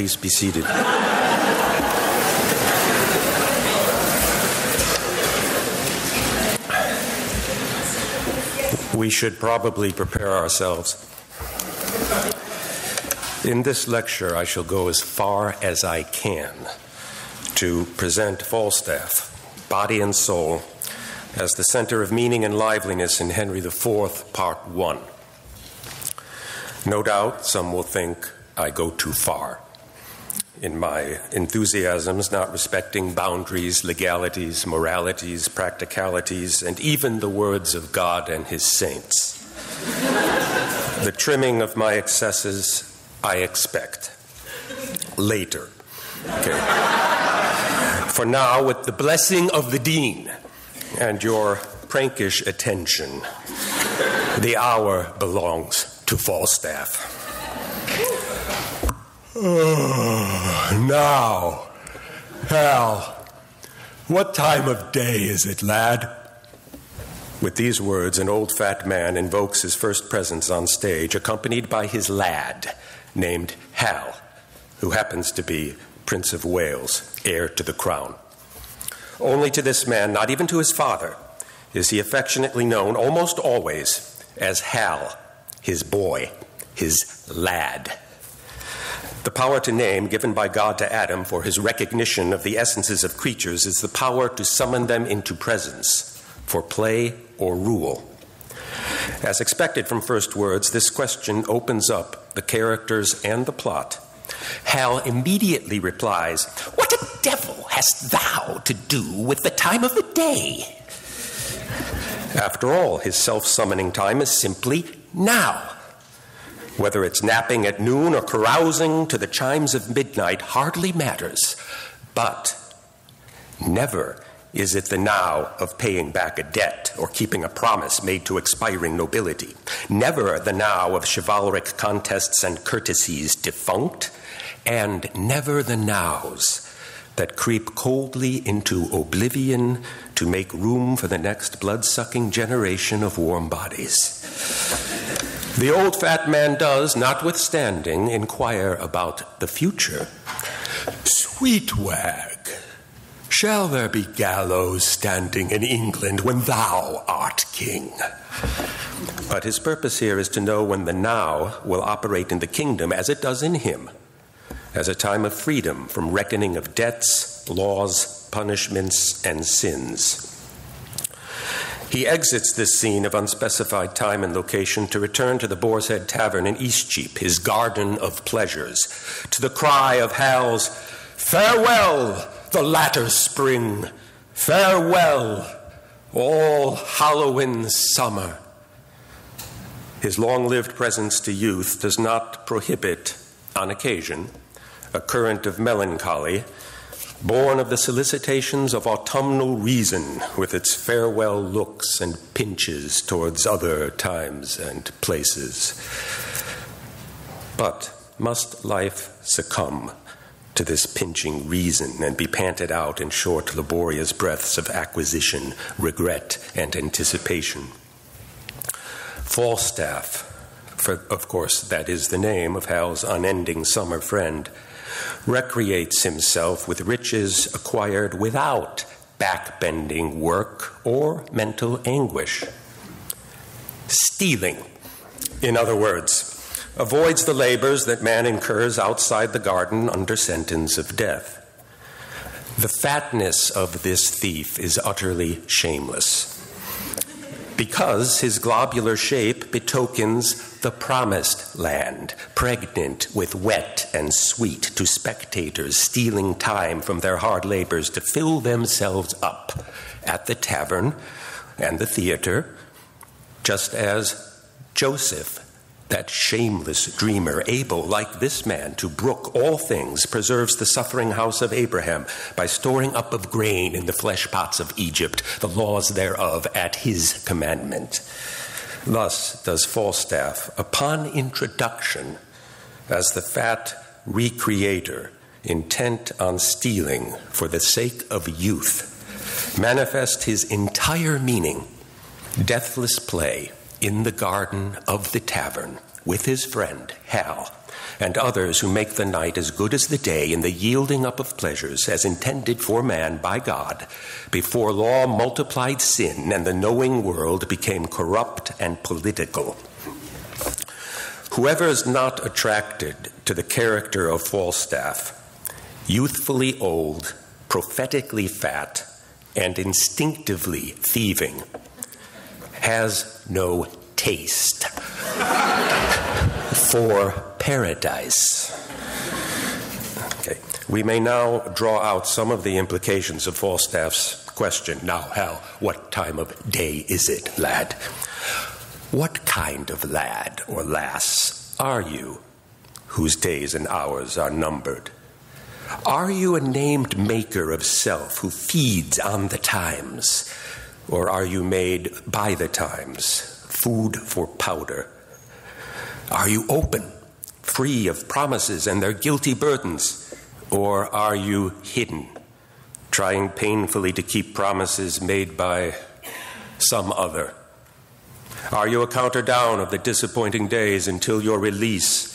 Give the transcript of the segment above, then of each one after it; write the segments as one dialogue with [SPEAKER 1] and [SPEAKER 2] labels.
[SPEAKER 1] Please be seated. We should probably prepare ourselves. In this lecture, I shall go as far as I can to present Falstaff, body and soul, as the center of meaning and liveliness in Henry IV, Part 1. No doubt some will think I go too far in my enthusiasms, not respecting boundaries, legalities, moralities, practicalities, and even the words of God and His saints. the trimming of my excesses I expect later. Okay. For now, with the blessing of the Dean and your prankish attention, the hour belongs to Falstaff. Now, Hal, what time of day is it, lad? With these words, an old fat man invokes his first presence on stage, accompanied by his lad, named Hal, who happens to be Prince of Wales, heir to the crown. Only to this man, not even to his father, is he affectionately known almost always as Hal, his boy, his lad. The power to name given by God to Adam for his recognition of the essences of creatures is the power to summon them into presence for play or rule. As expected from first words, this question opens up the characters and the plot. Hal immediately replies, What a devil hast thou to do with the time of the day? After all, his self summoning time is simply now. Whether it's napping at noon or carousing to the chimes of midnight hardly matters. But never is it the now of paying back a debt or keeping a promise made to expiring nobility. Never the now of chivalric contests and courtesies defunct. And never the nows that creep coldly into oblivion to make room for the next blood sucking generation of warm bodies. The old fat man does, notwithstanding, inquire about the future. Sweet wag, shall there be gallows standing in England when thou art king? But his purpose here is to know when the now will operate in the kingdom as it does in him, as a time of freedom from reckoning of debts, laws, punishments, and sins. He exits this scene of unspecified time and location to return to the Boar's Head Tavern in Eastcheap, his garden of pleasures, to the cry of Hal's, Farewell, the latter spring! Farewell, all Halloween summer! His long lived presence to youth does not prohibit, on occasion, a current of melancholy born of the solicitations of autumnal reason, with its farewell looks and pinches towards other times and places. But must life succumb to this pinching reason and be panted out in short, laborious breaths of acquisition, regret, and anticipation? Falstaff, for of course that is the name of Hal's unending summer friend, recreates himself with riches acquired without backbending work or mental anguish. Stealing, in other words, avoids the labors that man incurs outside the garden under sentence of death. The fatness of this thief is utterly shameless because his globular shape betokens the promised land, pregnant with wet and sweet to spectators stealing time from their hard labors to fill themselves up at the tavern and the theater, just as Joseph that shameless dreamer, able, like this man, to brook all things, preserves the suffering house of Abraham by storing up of grain in the flesh pots of Egypt, the laws thereof at his commandment. Thus does Falstaff, upon introduction, as the fat recreator intent on stealing for the sake of youth manifest his entire meaning deathless play in the garden of the tavern with his friend Hal and others who make the night as good as the day in the yielding up of pleasures as intended for man by God before law multiplied sin and the knowing world became corrupt and political. Whoever is not attracted to the character of Falstaff, youthfully old, prophetically fat, and instinctively thieving, has no taste for paradise. Okay. We may now draw out some of the implications of Falstaff's question. Now, Hal, what time of day is it, lad? What kind of lad or lass are you whose days and hours are numbered? Are you a named maker of self who feeds on the times? Or are you made by the times, food for powder? Are you open, free of promises and their guilty burdens? Or are you hidden, trying painfully to keep promises made by some other? Are you a counter down of the disappointing days until your release?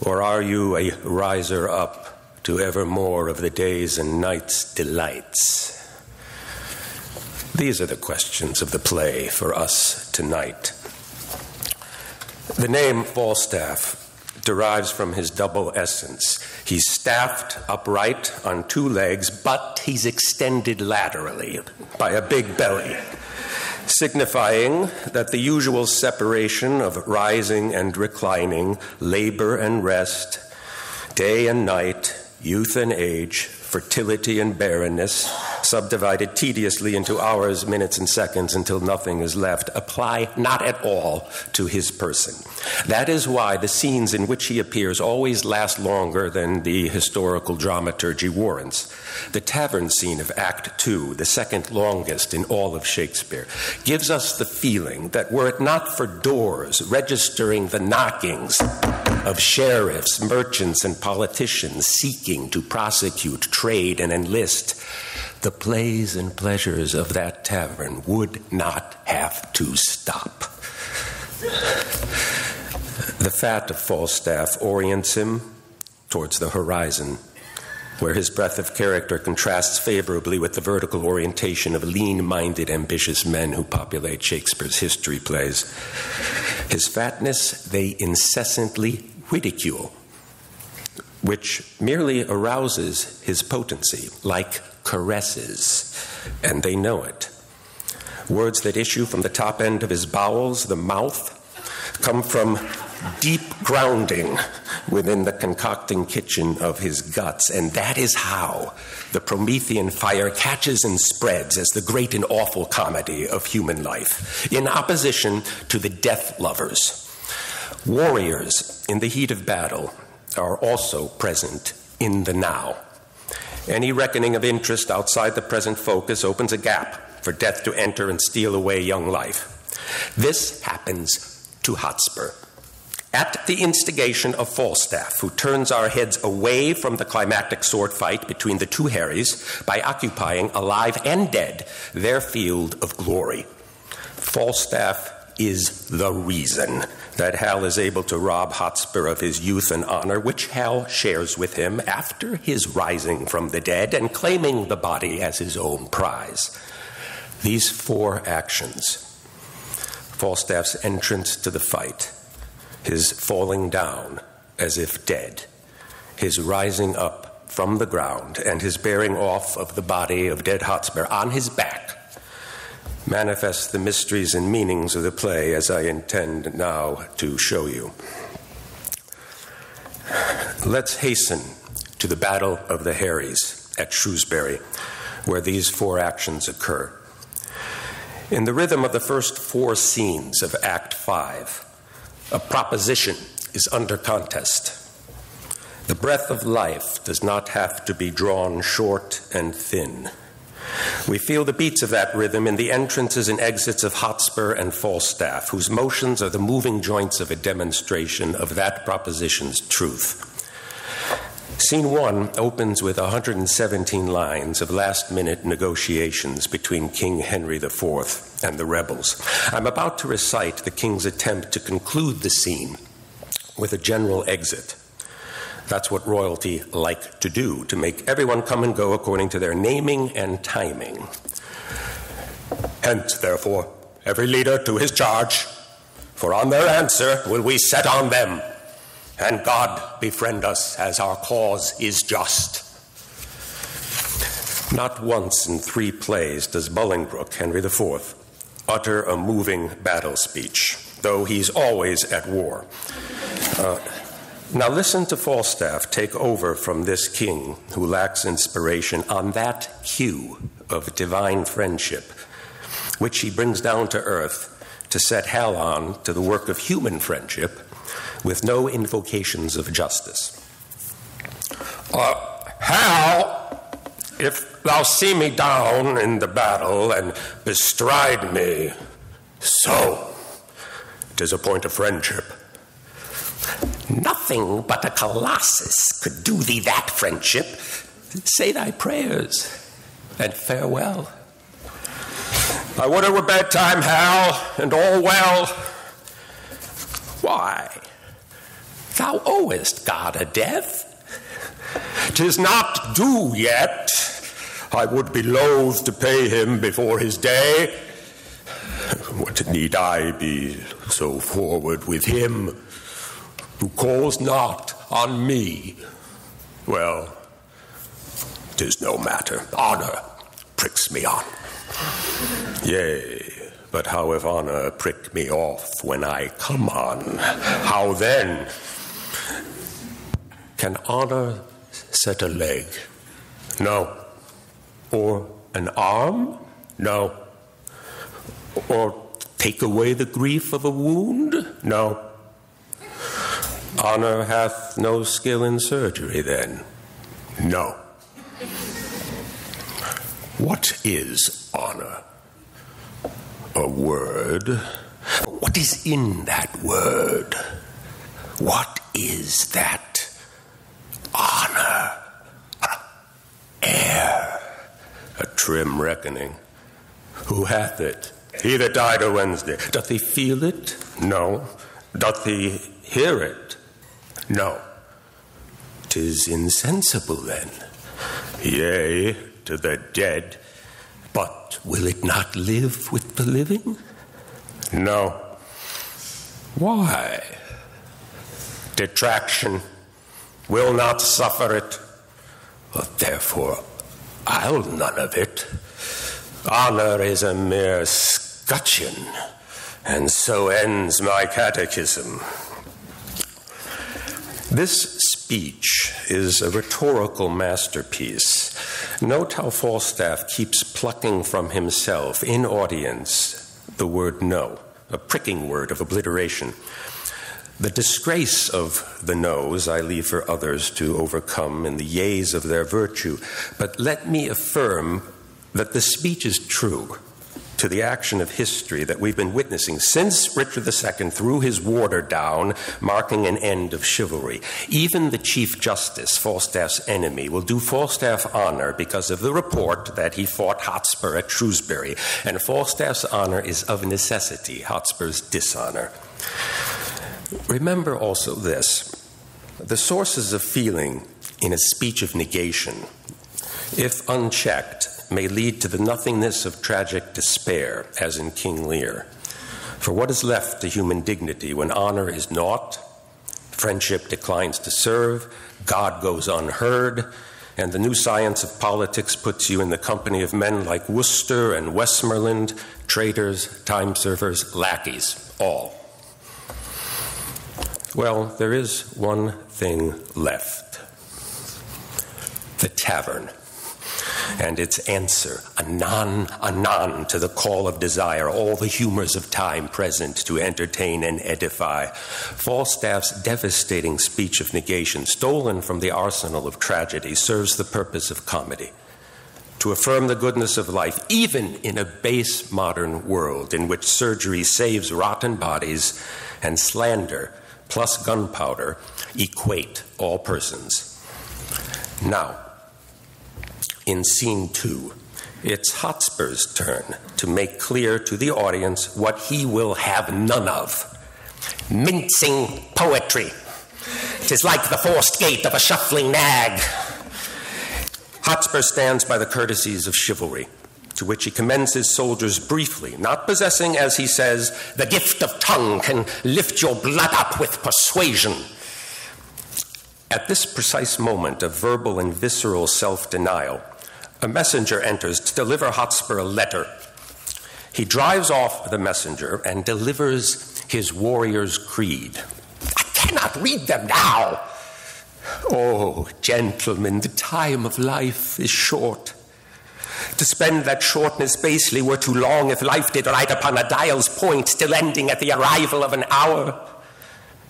[SPEAKER 1] Or are you a riser up to ever more of the days and nights' delights? These are the questions of the play for us tonight. The name Falstaff derives from his double essence. He's staffed upright on two legs, but he's extended laterally by a big belly, signifying that the usual separation of rising and reclining, labor and rest, day and night, youth and age, fertility and barrenness, subdivided tediously into hours, minutes, and seconds until nothing is left, apply not at all to his person. That is why the scenes in which he appears always last longer than the historical dramaturgy warrants. The tavern scene of Act Two, the second longest in all of Shakespeare, gives us the feeling that were it not for doors registering the knockings of sheriffs, merchants, and politicians seeking to prosecute, trade, and enlist, the plays and pleasures of that tavern would not have to stop. The fat of Falstaff orients him towards the horizon, where his breadth of character contrasts favorably with the vertical orientation of lean minded, ambitious men who populate Shakespeare's history plays. His fatness they incessantly ridicule, which merely arouses his potency, like caresses, and they know it. Words that issue from the top end of his bowels, the mouth, come from deep grounding within the concocting kitchen of his guts. And that is how the Promethean fire catches and spreads as the great and awful comedy of human life, in opposition to the death lovers. Warriors in the heat of battle are also present in the now. Any reckoning of interest outside the present focus opens a gap for death to enter and steal away young life. This happens to Hotspur. At the instigation of Falstaff, who turns our heads away from the climactic sword fight between the two Harrys by occupying, alive and dead, their field of glory. Falstaff is the reason that Hal is able to rob Hotspur of his youth and honor, which Hal shares with him after his rising from the dead and claiming the body as his own prize. These four actions Falstaff's entrance to the fight, his falling down as if dead, his rising up from the ground, and his bearing off of the body of dead Hotspur on his back manifest the mysteries and meanings of the play as I intend now to show you. Let's hasten to the Battle of the Harrys at Shrewsbury, where these four actions occur. In the rhythm of the first four scenes of Act 5, a proposition is under contest. The breath of life does not have to be drawn short and thin. We feel the beats of that rhythm in the entrances and exits of Hotspur and Falstaff, whose motions are the moving joints of a demonstration of that proposition's truth. Scene one opens with 117 lines of last minute negotiations between King Henry IV and the rebels. I'm about to recite the king's attempt to conclude the scene with a general exit. That's what royalty like to do, to make everyone come and go according to their naming and timing. Hence, therefore, every leader to his charge, for on their answer will we set on them and God befriend us as our cause is just. Not once in three plays does Bolingbroke, Henry IV, utter a moving battle speech, though he's always at war. Uh, now listen to Falstaff take over from this king who lacks inspiration on that cue of divine friendship, which he brings down to earth to set Hal on to the work of human friendship with no invocations of justice. Uh, Hal, if thou see me down in the battle and bestride me, so, tis a point of friendship. Nothing but a colossus could do thee that friendship. Say thy prayers and farewell. I would it were bedtime, Hal, and all well. Why? Thou owest God a death. Tis not due yet. I would be loath to pay him before his day. What need I be so forward with him who calls not on me? Well, tis no matter. Honor pricks me on. Yea, but how if honor prick me off when I come on? How then? Can honor set a leg? No. Or an arm? No. Or take away the grief of a wound? No. Honor hath no skill in surgery, then? No. What is honor? A word. What is in that word? What is that honor? Air. A trim reckoning. Who hath it? He that died o' Wednesday. Doth he feel it? No. Doth he hear it? No. Tis insensible then. Yea, to the dead. But will it not live with the living? No. Why? Detraction will not suffer it. But therefore, I'll none of it. Honor is a mere scutcheon, and so ends my catechism. This speech is a rhetorical masterpiece. Note how Falstaff keeps plucking from himself in audience the word no, a pricking word of obliteration. The disgrace of the no's I leave for others to overcome in the yeas of their virtue, but let me affirm that the speech is true to the action of history that we've been witnessing since Richard II threw his warder down, marking an end of chivalry. Even the Chief Justice, Falstaff's enemy, will do Falstaff honor because of the report that he fought Hotspur at Shrewsbury, and Falstaff's honor is of necessity Hotspur's dishonor. Remember also this the sources of feeling in a speech of negation, if unchecked, may lead to the nothingness of tragic despair, as in King Lear. For what is left to human dignity when honor is naught, friendship declines to serve, God goes unheard, and the new science of politics puts you in the company of men like Worcester and Westmoreland, traitors, time servers, lackeys, all. Well, there is one thing left the tavern and its answer, anon, anon, to the call of desire, all the humors of time present to entertain and edify. Falstaff's devastating speech of negation, stolen from the arsenal of tragedy, serves the purpose of comedy. To affirm the goodness of life, even in a base modern world in which surgery saves rotten bodies and slander plus gunpowder equate all persons. Now, in scene two, it's Hotspur's turn to make clear to the audience what he will have none of mincing poetry. Tis like the forced gait of a shuffling nag. Hotspur stands by the courtesies of chivalry, to which he commends his soldiers briefly, not possessing, as he says, the gift of tongue can lift your blood up with persuasion. At this precise moment of verbal and visceral self denial, a messenger enters to deliver Hotspur a letter. He drives off the messenger and delivers his warrior's creed. I cannot read them now. Oh, gentlemen, the time of life is short. To spend that shortness basely were too long if life did ride upon a dial's point, still ending at the arrival of an hour.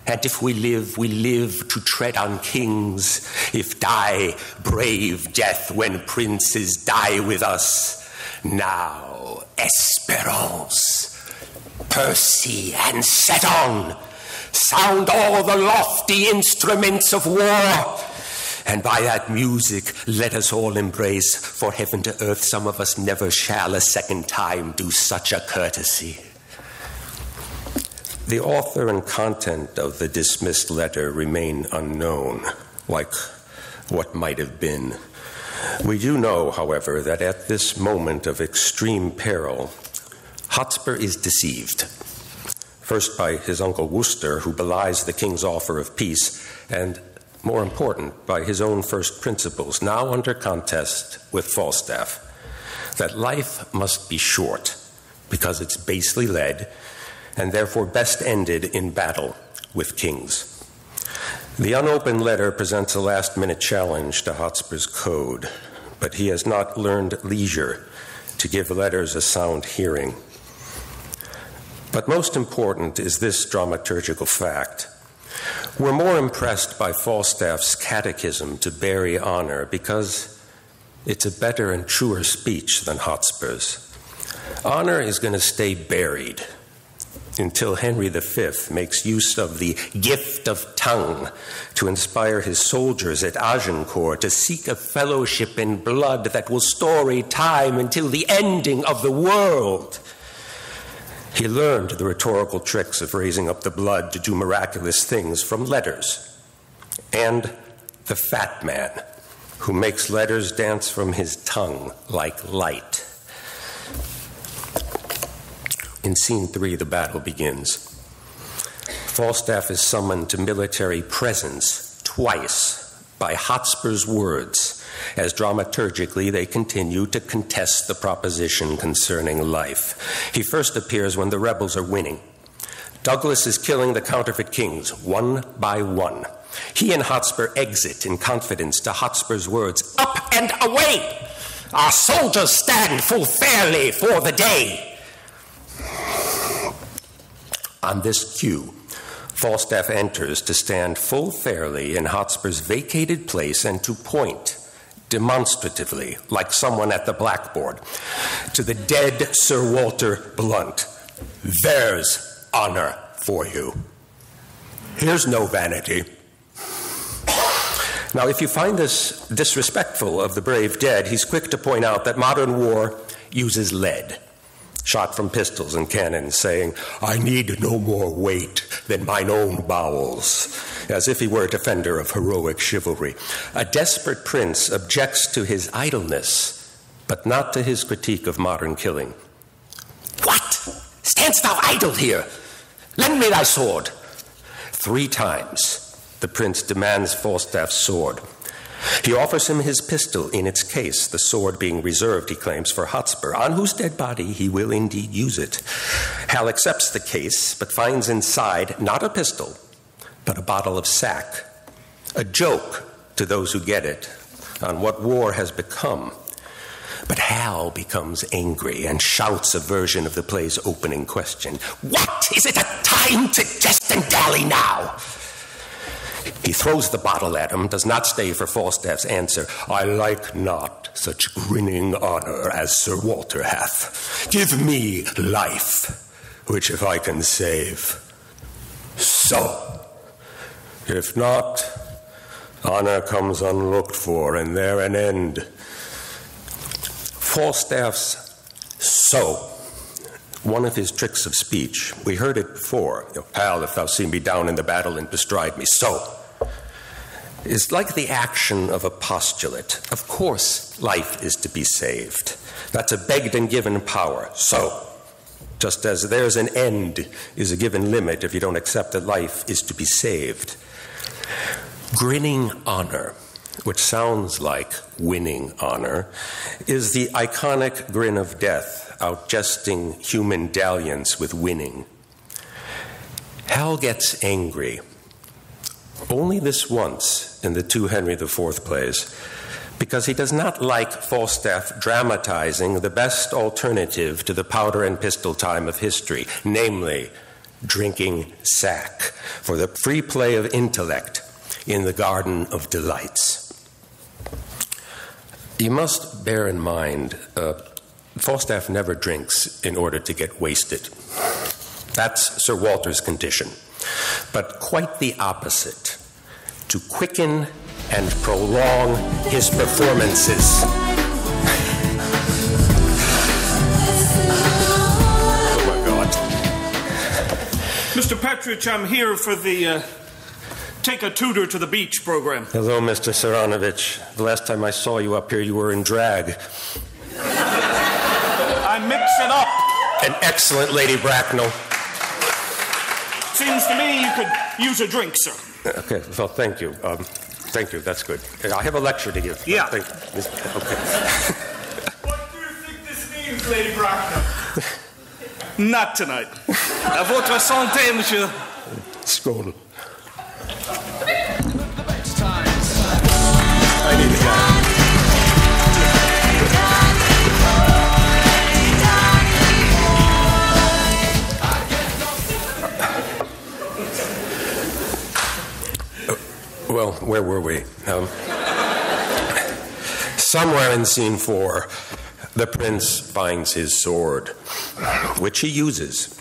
[SPEAKER 1] And if we live, we live to tread on kings. If die, brave death when princes die with us. Now, Esperance, Percy, and set on. Sound all the lofty instruments of war. And by that music, let us all embrace, for heaven to earth, some of us never shall a second time do such a courtesy. The author and content of the dismissed letter remain unknown, like what might have been. We do know, however, that at this moment of extreme peril, Hotspur is deceived. First by his uncle Worcester, who belies the king's offer of peace, and more important, by his own first principles, now under contest with Falstaff, that life must be short because it's basely led and therefore best ended in battle with kings. The unopened letter presents a last minute challenge to Hotspur's code, but he has not learned leisure to give letters a sound hearing. But most important is this dramaturgical fact. We're more impressed by Falstaff's catechism to bury honor because it's a better and truer speech than Hotspur's. Honor is going to stay buried until Henry V makes use of the gift of tongue to inspire his soldiers at Agincourt to seek a fellowship in blood that will story time until the ending of the world. He learned the rhetorical tricks of raising up the blood to do miraculous things from letters. And the fat man, who makes letters dance from his tongue like light. In scene three, the battle begins. Falstaff is summoned to military presence twice by Hotspur's words, as dramaturgically they continue to contest the proposition concerning life. He first appears when the rebels are winning. Douglas is killing the counterfeit kings one by one. He and Hotspur exit in confidence to Hotspur's words Up and away! Our soldiers stand full fairly for the day. On this cue, Falstaff enters to stand full fairly in Hotspur's vacated place and to point demonstratively, like someone at the blackboard, to the dead Sir Walter Blunt. There's honor for you. Here's no vanity. Now, if you find this disrespectful of the brave dead, he's quick to point out that modern war uses lead shot from pistols and cannons, saying, I need no more weight than mine own bowels, as if he were a defender of heroic chivalry. A desperate prince objects to his idleness, but not to his critique of modern killing. What? Standst thou idle here? Lend me thy sword. Three times the prince demands Falstaff's sword. He offers him his pistol in its case, the sword being reserved, he claims, for Hotspur, on whose dead body he will indeed use it. Hal accepts the case, but finds inside not a pistol, but a bottle of sack. A joke to those who get it on what war has become. But Hal becomes angry and shouts a version of the play's opening question What? Is it a time to jest and dally now? He throws the bottle at him, does not stay for Falstaff's answer. I like not such grinning honor as Sir Walter hath. Give me life, which if I can save, so. If not, Honor comes unlooked for, and there an end. Falstaff's so, one of his tricks of speech, we heard it before. You Pal, if thou see me down in the battle and bestride me, so, is like the action of a postulate. Of course, life is to be saved. That's a begged and given power. So, just as there's an end is a given limit if you don't accept that life is to be saved. Grinning honor, which sounds like winning honor, is the iconic grin of death, outjesting human dalliance with winning. Hal gets angry only this once in the two Henry IV plays because he does not like Falstaff dramatizing the best alternative to the powder and pistol time of history, namely, drinking sack for the free play of intellect in the Garden of Delights. You must bear in mind, uh, Falstaff never drinks in order to get wasted. That's Sir Walter's condition. But quite the opposite to quicken and prolong his performances. oh my God.
[SPEAKER 2] Mr. Petrich, I'm here for the uh, Take a Tutor to the Beach program.
[SPEAKER 1] Hello, Mr. Saranovich. The last time I saw you up here, you were in drag.
[SPEAKER 2] I mix it up.
[SPEAKER 1] An excellent Lady Bracknell.
[SPEAKER 2] Seems to me you could use a drink, sir.
[SPEAKER 1] Okay, well, thank you. Um, thank you, that's good. I have a lecture to give.
[SPEAKER 2] Yeah.
[SPEAKER 1] Thank Okay.
[SPEAKER 2] What do you think this means, Lady Bracknell? Not tonight. À votre santé, monsieur.
[SPEAKER 1] Skål. Well, where were we? Um, somewhere in scene four, the prince finds his sword, which he uses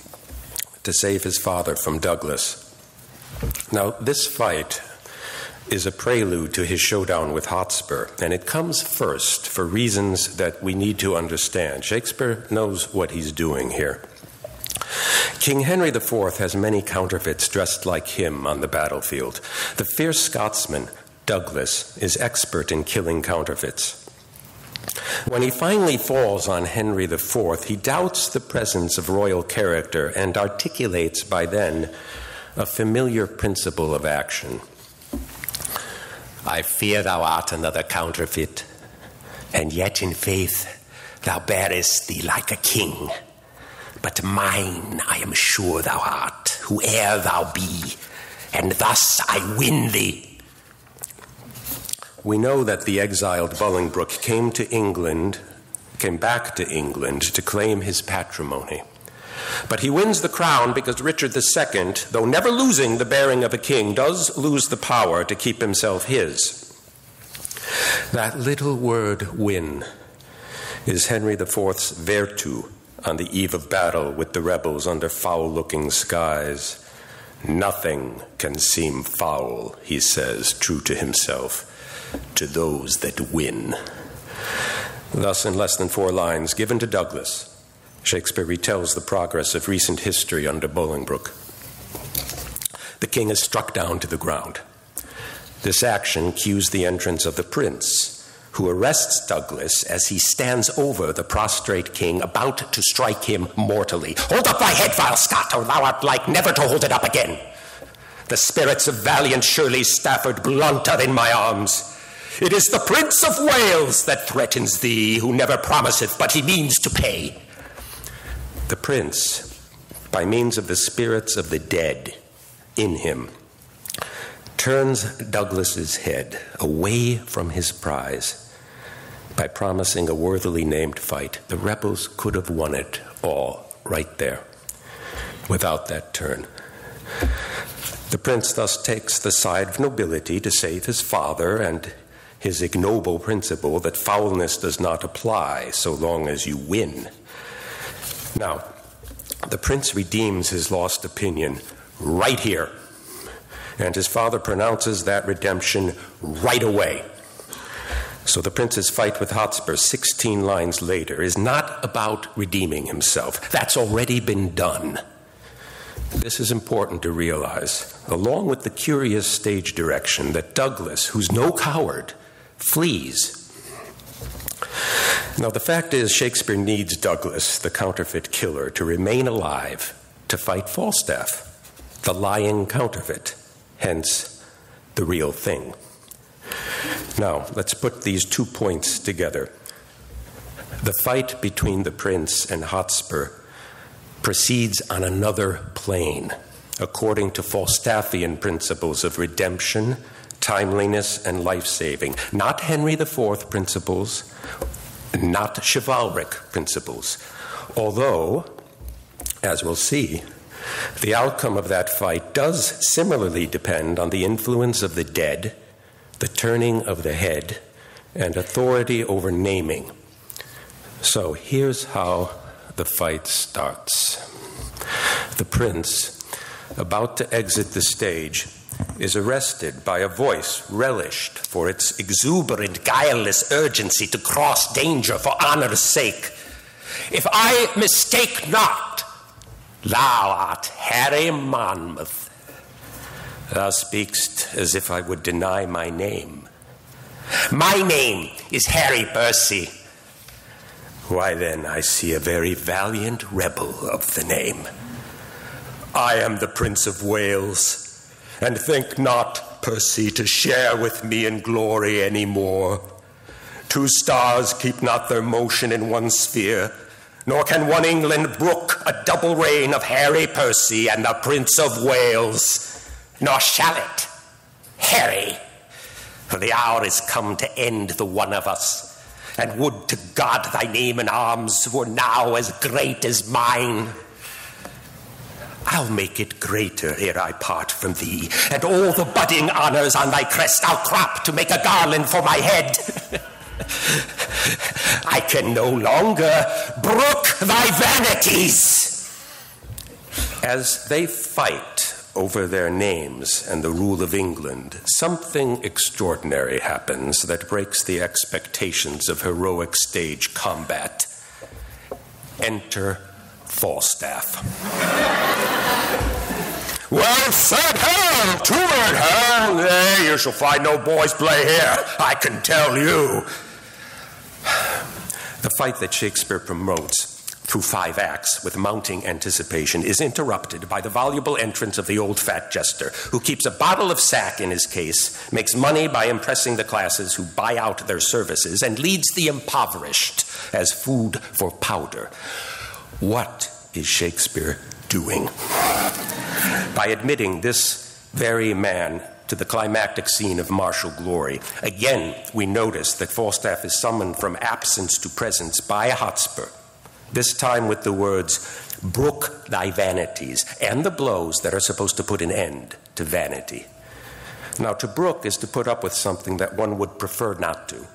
[SPEAKER 1] to save his father from Douglas. Now, this fight is a prelude to his showdown with Hotspur, and it comes first for reasons that we need to understand. Shakespeare knows what he's doing here. King Henry IV has many counterfeits dressed like him on the battlefield. The fierce Scotsman, Douglas, is expert in killing counterfeits. When he finally falls on Henry IV, he doubts the presence of royal character and articulates by then a familiar principle of action. I fear thou art another counterfeit, and yet in faith thou bearest thee like a king. But mine I am sure thou art, whoe'er thou be, and thus I win thee. We know that the exiled Bolingbroke came to England, came back to England to claim his patrimony. But he wins the crown because Richard II, though never losing the bearing of a king, does lose the power to keep himself his. That little word win is Henry IV's virtue on the eve of battle with the rebels under foul looking skies. Nothing can seem foul, he says, true to himself, to those that win. Thus, in less than four lines, given to Douglas, Shakespeare retells the progress of recent history under Bolingbroke. The king is struck down to the ground. This action cues the entrance of the prince, who arrests Douglas as he stands over the prostrate king, about to strike him mortally. Hold up thy head, vile Scot, or thou art like never to hold it up again. The spirits of valiant Shirley Stafford Blunt are in my arms. It is the Prince of Wales that threatens thee, who never promiseth, but he means to pay. The prince, by means of the spirits of the dead in him, turns Douglas's head away from his prize by promising a worthily named fight. The rebels could have won it all right there without that turn. The prince thus takes the side of nobility to save his father and his ignoble principle that foulness does not apply so long as you win. Now, the prince redeems his lost opinion right here And his father pronounces that redemption right away. So the prince's fight with Hotspur, 16 lines later, is not about redeeming himself. That's already been done. This is important to realize, along with the curious stage direction that Douglas, who's no coward, flees. Now, the fact is, Shakespeare needs Douglas, the counterfeit killer, to remain alive to fight Falstaff, the lying counterfeit, hence the real thing. Now, let's put these two points together. The fight between the prince and Hotspur proceeds on another plane, according to Falstaffian principles of redemption, timeliness, and life saving. Not Henry IV principles, not chivalric principles. Although, as we'll see, the outcome of that fight does similarly depend on the influence of the dead, the turning of the head, and authority over naming. So here's how the fight starts. The prince, about to exit the stage, is arrested by a voice relished for its exuberant, guileless urgency to cross danger for honor's sake. If I mistake not, thou art Harry Monmouth. Thou speakst as if I would deny my name. My name is Harry Percy. Why then, I see a very valiant rebel of the name. I am the Prince of Wales, and think not, Percy, to share with me in glory any more. Two stars keep not their motion in one sphere, nor can one England brook a double reign of Harry Percy and the Prince of Wales, nor shall it, Harry, for the hour is come to end the one of us. And would to God thy name and arms were now as great as mine. I'll make it greater ere I part from thee, and all the budding honors on thy crest I'll crop to make a garland for my head. I can no longer brook thy vanities. As they fight over their names and the rule of England, something extraordinary happens that breaks the expectations of heroic stage combat. Enter Falstaff. Well said, Hal! To it, Hal! Nay, you shall find no boys' play here, I can tell you. The fight that Shakespeare promotes through five acts with mounting anticipation is interrupted by the voluble entrance of the old fat jester, who keeps a bottle of sack in his case, makes money by impressing the classes who buy out their services, and leads the impoverished as food for powder. What is Shakespeare doing? By admitting this very man to the climactic scene of martial glory, again we notice that Falstaff is summoned from absence to presence by a Hotspur, this time with the words, Brook thy vanities, and the blows that are supposed to put an end to vanity. Now, to brook is to put up with something that one would prefer not to.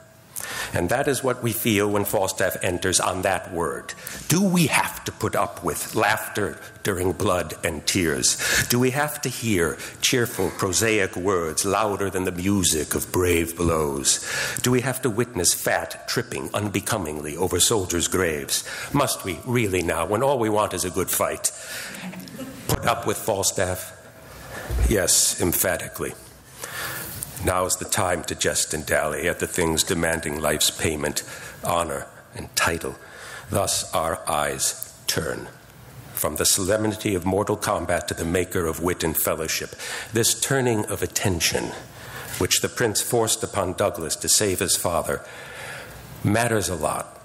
[SPEAKER 1] And that is what we feel when Falstaff enters on that word. Do we have to put up with laughter during blood and tears? Do we have to hear cheerful, prosaic words louder than the music of brave blows? Do we have to witness fat tripping unbecomingly over soldiers' graves? Must we really now, when all we want is a good fight, put up with Falstaff? Yes, emphatically. Now is the time to jest and dally at the things demanding life's payment, honor, and title. Thus our eyes turn from the solemnity of mortal combat to the maker of wit and fellowship. This turning of attention, which the prince forced upon Douglas to save his father, matters a lot.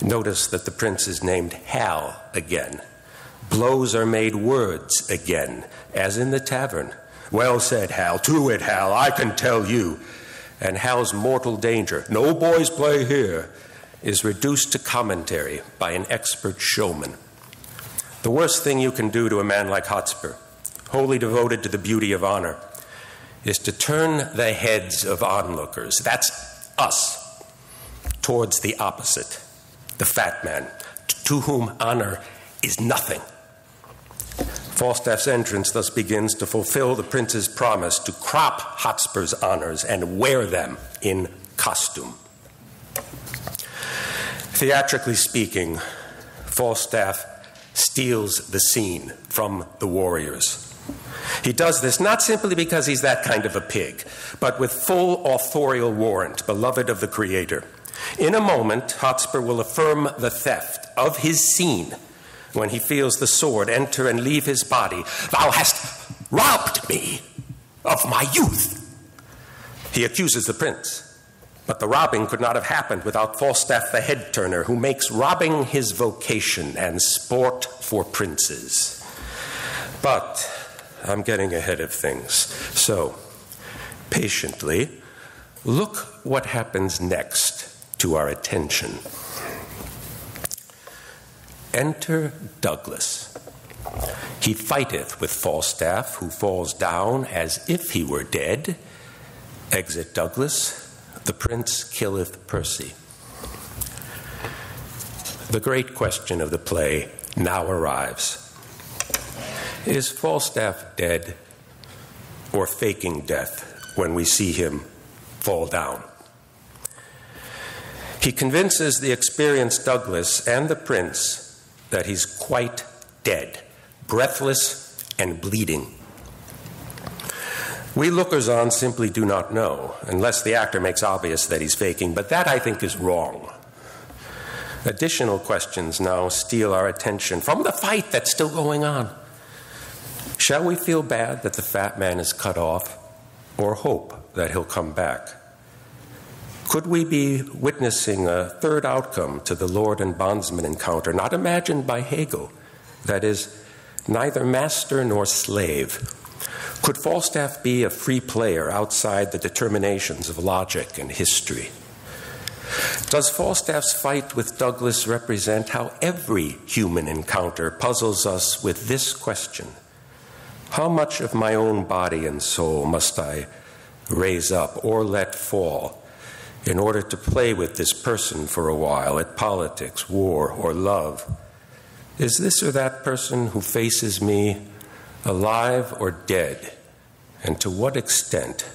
[SPEAKER 1] Notice that the prince is named Hal again. Blows are made words again, as in the tavern. Well said, Hal. To it, Hal. I can tell you. And Hal's mortal danger, no boys play here, is reduced to commentary by an expert showman. The worst thing you can do to a man like Hotspur, wholly devoted to the beauty of honor, is to turn the heads of onlookers, that's us, towards the opposite, the fat man, to whom honor is nothing. Falstaff's entrance thus begins to fulfill the prince's promise to crop Hotspur's honors and wear them in costume. Theatrically speaking, Falstaff steals the scene from the warriors. He does this not simply because he's that kind of a pig, but with full authorial warrant, beloved of the Creator. In a moment, Hotspur will affirm the theft of his scene when he feels the sword enter and leave his body. Thou hast robbed me of my youth. He accuses the prince. But the robbing could not have happened without Falstaff the head turner, who makes robbing his vocation and sport for princes. But I'm getting ahead of things. So, patiently, look what happens next to our attention. Enter Douglas. He fighteth with Falstaff, who falls down as if he were dead. Exit Douglas. The prince killeth Percy. The great question of the play now arrives Is Falstaff dead or faking death when we see him fall down? He convinces the experienced Douglas and the prince that he's quite dead, breathless and bleeding. We lookers on simply do not know, unless the actor makes obvious that he's faking, but that I think is wrong. Additional questions now steal our attention from the fight that's still going on. Shall we feel bad that the fat man is cut off, or hope that he'll come back? Could we be witnessing a third outcome to the Lord and bondsman encounter, not imagined by Hegel? That is, neither master nor slave. Could Falstaff be a free player outside the determinations of logic and history? Does Falstaff's fight with Douglas represent how every human encounter puzzles us with this question How much of my own body and soul must I raise up or let fall in order to play with this person for a while at politics, war, or love? Is this or that person who faces me alive or dead, and to what extent?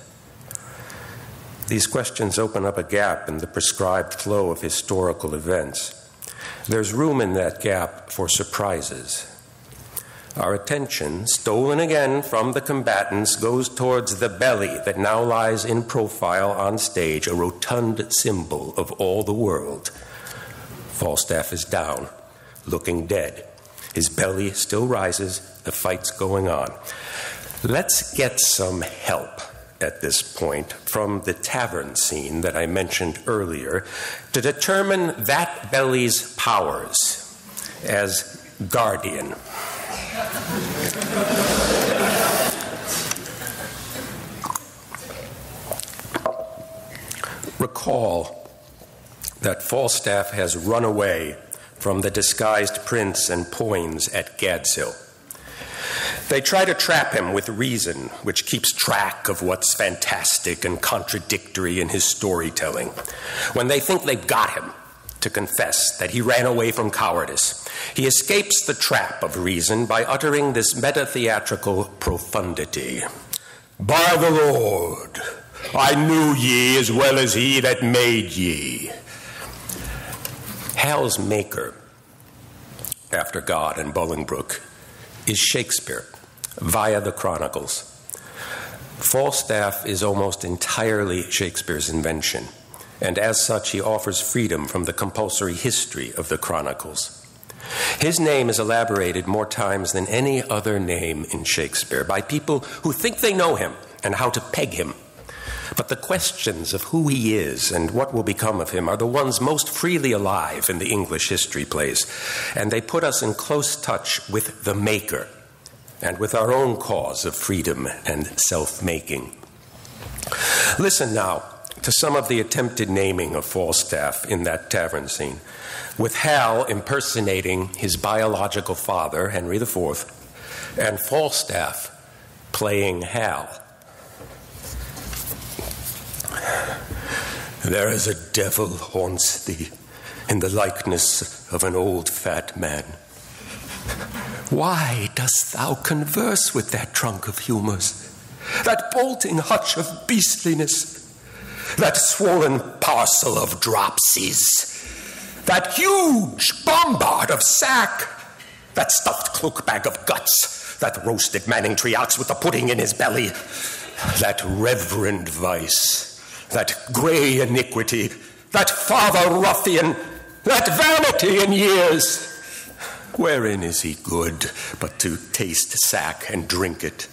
[SPEAKER 1] These questions open up a gap in the prescribed flow of historical events. There's room in that gap for surprises. Our attention, stolen again from the combatants, goes towards the belly that now lies in profile on stage, a rotund symbol of all the world. Falstaff is down, looking dead. His belly still rises, the fight's going on. Let's get some help at this point from the tavern scene that I mentioned earlier to determine that belly's powers as guardian. Recall that Falstaff has run away from the disguised prince and Poins at Gadshill. They try to trap him with reason, which keeps track of what's fantastic and contradictory in his storytelling. When they think they've got him to confess that he ran away from cowardice, he escapes the trap of reason by uttering this meta theatrical profundity By the Lord, I knew ye as well as he that made ye. Hal's maker, after God and Bolingbroke, is Shakespeare via the Chronicles. Falstaff is almost entirely Shakespeare's invention, and as such, he offers freedom from the compulsory history of the Chronicles. His name is elaborated more times than any other name in Shakespeare by people who think they know him and how to peg him. But the questions of who he is and what will become of him are the ones most freely alive in the English history plays, and they put us in close touch with the Maker and with our own cause of freedom and self making. Listen now to some of the attempted naming of Falstaff in that tavern scene, with Hal impersonating his biological father, Henry IV, and Falstaff playing Hal. There is a devil haunts thee in the likeness of an old fat man. Why dost thou converse with that trunk of humours, that bolting hutch of beastliness, that swollen parcel of dropsies, that huge bombard of sack, that stuffed cloak bag of guts, that roasted Manningtree ox with the pudding in his belly, that reverend vice, that grey iniquity, that father ruffian, that vanity in years. Wherein is he good but to taste sack and drink it?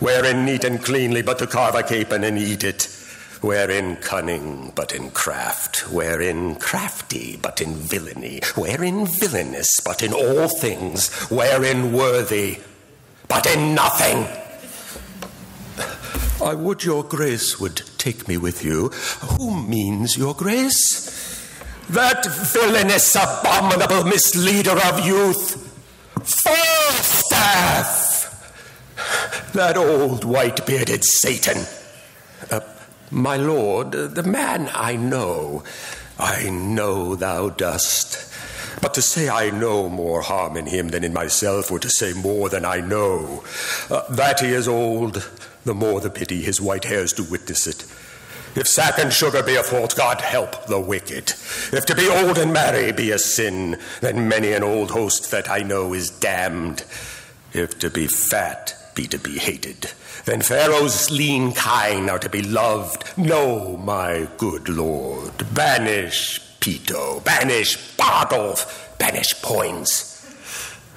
[SPEAKER 1] Wherein neat and cleanly but to carve a capon and eat it? Wherein cunning but in craft? Wherein crafty but in villainy? Wherein villainous but in all things? Wherein worthy but in nothing? I would your grace would take me with you. Who means your grace? That villainous, abominable misleader of youth, Falstaff! That old white bearded Satan. Uh, my lord, the man I know, I know thou dost. But to say I know more harm in him than in myself were to say more than I know. Uh, that he is old, the more the pity his white hairs do witness it. If sack and sugar be a fault, God help the wicked. If to be old and merry be a sin, then many an old host that I know is damned. If to be fat be to be hated, then Pharaoh's lean kine are to be loved. No, my good lord, banish Peto, banish Bardolph, banish Poins.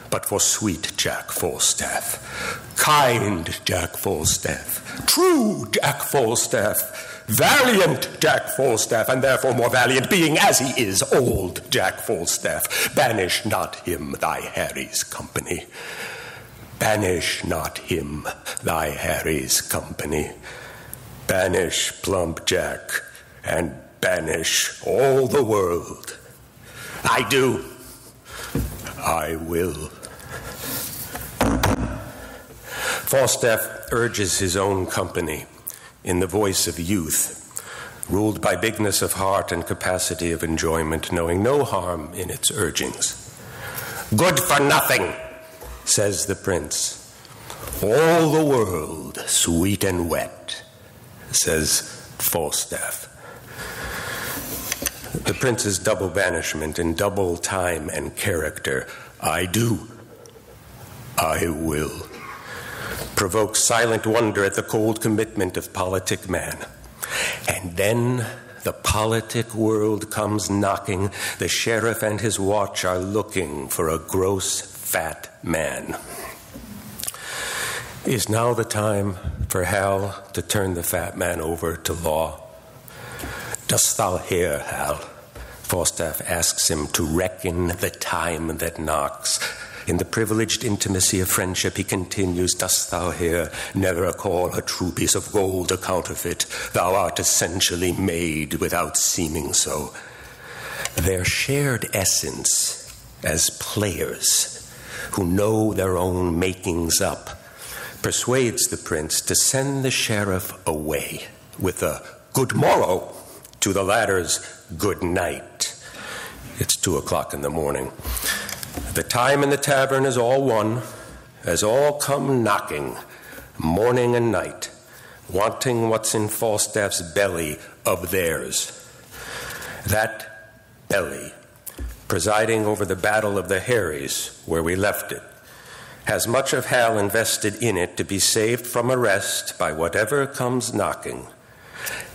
[SPEAKER 1] But for sweet Jack Falstaff, kind Jack Falstaff, true Jack Falstaff, valiant Jack Falstaff, and therefore more valiant, being as he is old Jack Falstaff, banish not him thy Harry's company. Banish not him thy Harry's company. Banish plump Jack, and banish all the world. I do. I will. Falstaff urges his own company in the voice of youth, ruled by bigness of heart and capacity of enjoyment, knowing no harm in its urgings. Good for nothing, says the prince. All the world sweet and wet, says Falstaff. The prince's double banishment in double time and character, I do, I will, provokes silent wonder at the cold commitment of politic man. And then the politic world comes knocking. The sheriff and his watch are looking for a gross, fat man. Is now the time for Hal to turn the fat man over to law? Dost thou hear, Hal? Falstaff asks him to reckon the time that knocks. In the privileged intimacy of friendship, he continues, Dost thou hear? Never call a true piece of gold a counterfeit. Thou art essentially made without seeming so. Their shared essence as players who know their own makings up persuades the prince to send the sheriff away with a good morrow to the latter's good night. It's two o'clock in the morning. The time in the tavern is all one, as all come knocking, morning and night, wanting what's in Falstaff's belly of theirs. That belly, presiding over the battle of the Harrys, where we left it, has much of Hal invested in it to be saved from arrest by whatever comes knocking.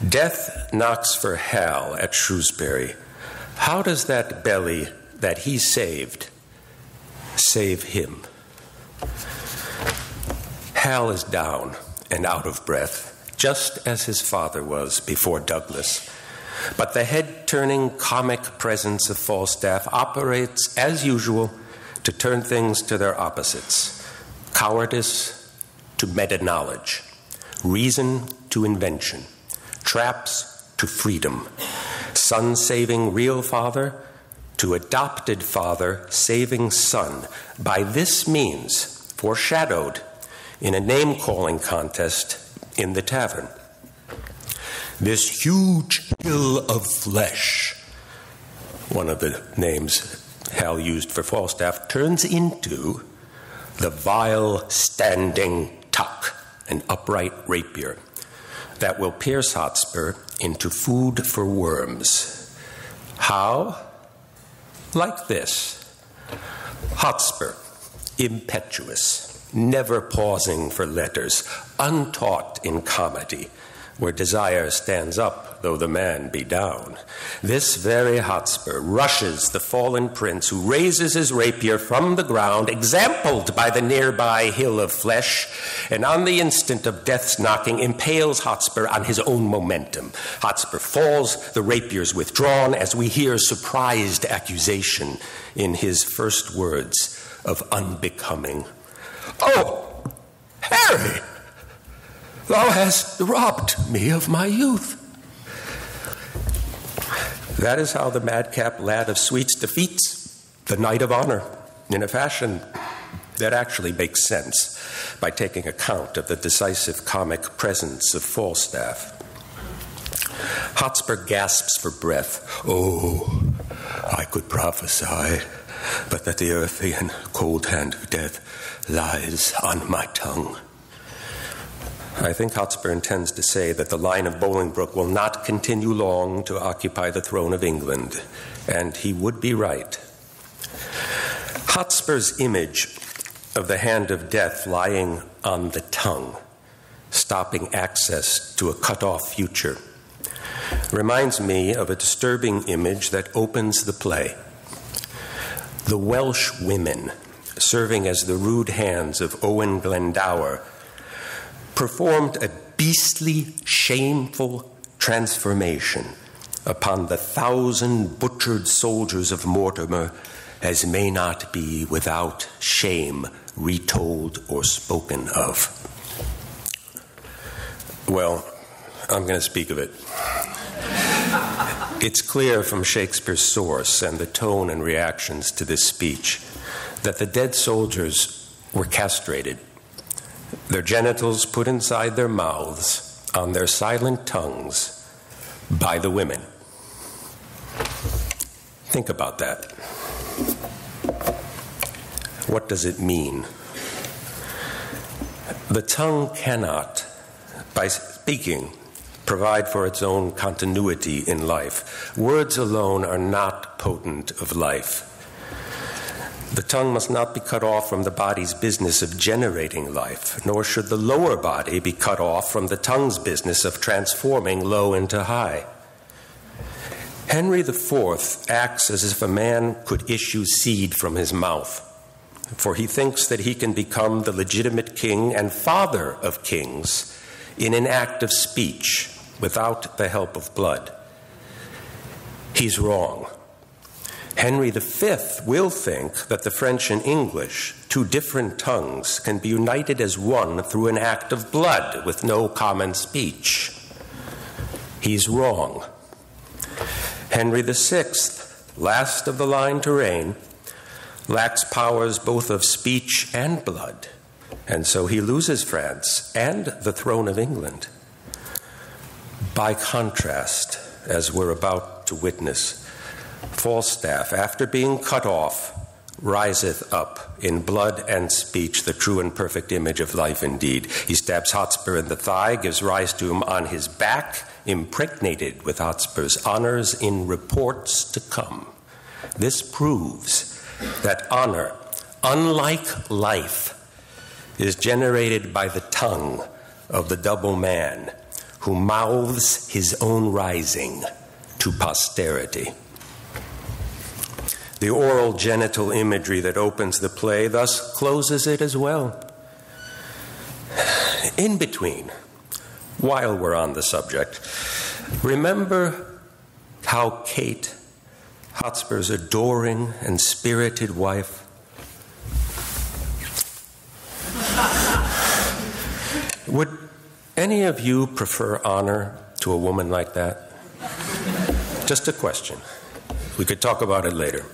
[SPEAKER 1] Death knocks for Hal at Shrewsbury. How does that belly that he saved save him? Hal is down and out of breath, just as his father was before Douglas. But the head turning comic presence of Falstaff operates as usual to turn things to their opposites cowardice to meta knowledge, reason to invention, traps to freedom, son saving real father to adopted father saving son. By this means, foreshadowed in a name calling contest in the tavern. This huge hill of flesh, one of the names Hal used for Falstaff, turns into the vile standing tuck, an upright rapier, that will pierce Hotspur into food for worms. How? Like this Hotspur, impetuous, never pausing for letters, untaught in comedy, where desire stands up though the man be down. This very Hotspur rushes the fallen prince who raises his rapier from the ground, exampled by the nearby hill of flesh, and on the instant of death's knocking impales Hotspur on his own momentum. Hotspur falls, the rapier's withdrawn, as we hear surprised accusation in his first words of unbecoming. Oh, Harry! Thou hast robbed me of my youth. That is how the madcap lad of sweets defeats the knight of honor in a fashion that actually makes sense by taking account of the decisive comic presence of Falstaff. Hotspur gasps for breath. Oh, I could prophesy, but that the earthy and cold hand of death lies on my tongue. I think Hotspur intends to say that the line of Bolingbroke will not continue long to occupy the throne of England, and he would be right. Hotspur's image of the hand of death lying on the tongue, stopping access to a cut off future, reminds me of a disturbing image that opens the play. The Welsh women serving as the rude hands of Owen Glendower performed a beastly, shameful transformation upon the thousand butchered soldiers of Mortimer, as may not be without shame retold or spoken of. Well, I'm going to speak of it. It's clear from Shakespeare's source and the tone and reactions to this speech that the dead soldiers were castrated their genitals put inside their mouths on their silent tongues by the women. Think about that. What does it mean? The tongue cannot, by speaking, provide for its own continuity in life. Words alone are not potent of life. The tongue must not be cut off from the body's business of generating life, nor should the lower body be cut off from the tongue's business of transforming low into high. Henry IV acts as if a man could issue seed from his mouth, for he thinks that he can become the legitimate king and father of kings in an act of speech without the help of blood. He's wrong. Henry V will think that the French and English, two different tongues, can be united as one through an act of blood with no common speech. He's wrong. Henry VI, last of the line to reign, lacks powers both of speech and blood, and so he loses France and the throne of England. By contrast, as we're about to witness, Falstaff, after being cut off, riseth up in blood and speech, the true and perfect image of life indeed. He stabs Hotspur in the thigh, gives rise to him on his back, impregnated with Hotspur's honors in reports to come. This proves that honor, unlike life, is generated by the tongue of the double man who mouths his own rising to posterity. The oral genital imagery that opens the play thus closes it as well. In between, while we're on the subject, remember how Kate, Hotspur's adoring and spirited wife, would any of you prefer honor to a woman like that? Just a question. We could talk about it later.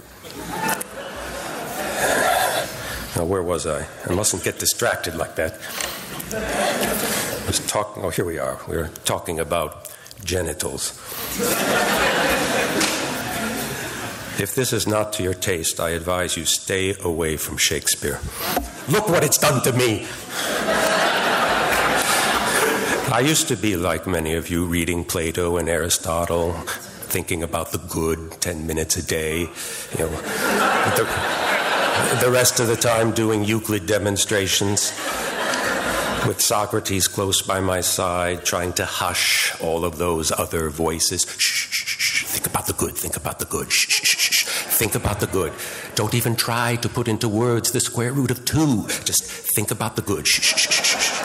[SPEAKER 1] Now, where was I? I mustn't get distracted like that. I was talking, oh, here we are. We were talking about genitals. If this is not to your taste, I advise you stay away from Shakespeare. Look what it's done to me. I used to be like many of you, reading Plato and Aristotle, thinking about the good 10 minutes a day, you know, the, rest of the time doing Euclid demonstrations with Socrates close by my side, trying to hush all of those other voices. Shh, shh, shh, think about the good, think about the good. Shh, shh, shh, shh, think about the good. Don't even try to put into words the square root of two. Just think about the good. Shh, shh, shh, shh, shh.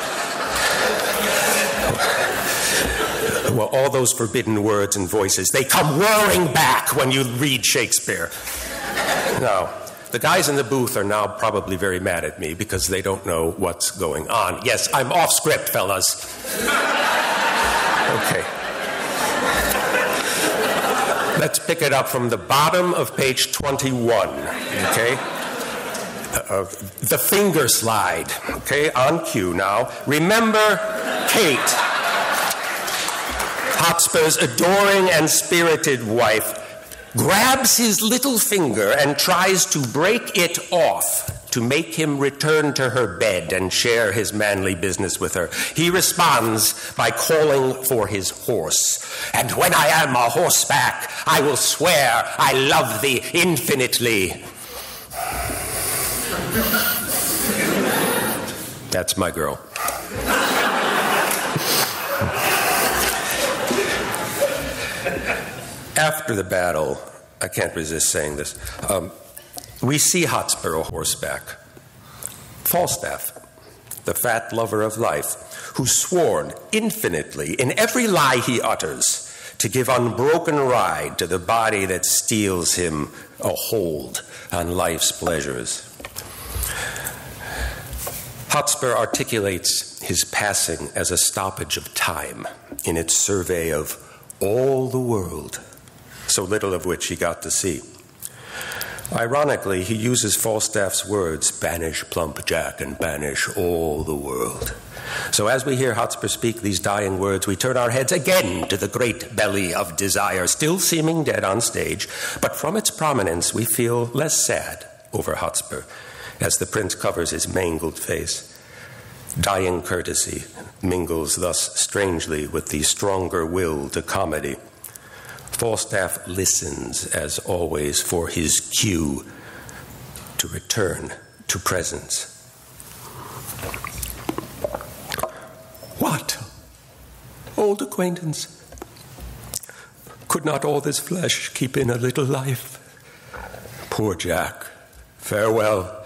[SPEAKER 1] Well, all those forbidden words and voices, they come roaring back when you read Shakespeare. Now, the guys in the booth are now probably very mad at me because they don't know what's going on. Yes, I'm off script, fellas. Okay. Let's pick it up from the bottom of page 21, okay? Uh, the finger slide, okay, on cue now. Remember Kate, Hotspur's adoring and spirited wife, grabs his little finger and tries to break it off to make him return to her bed and share his manly business with her. He responds by calling for his horse. And when I am a horseback, I will swear I love thee infinitely. That's my girl. After the battle, I can't resist saying this. Um, we see Hotspur on horseback. Falstaff, the fat lover of life, who's sworn infinitely in every lie he utters to give unbroken ride to the body that steals him a hold on life's pleasures. Hotspur articulates his passing as a stoppage of time in its survey of all the world, so little of which he got to see. Ironically, he uses Falstaff's words, banish plump Jack and banish all the world. So as we hear Hotspur speak these dying words, we turn our heads again to the great belly of desire, still seeming dead on stage, but from its prominence we feel less sad over Hotspur as the prince covers his mangled face. Dying courtesy mingles thus strangely with the stronger will to comedy. Falstaff listens, as always, for his cue to return to presence. What? Old acquaintance? Could not all this flesh keep in a little life? Poor Jack, farewell.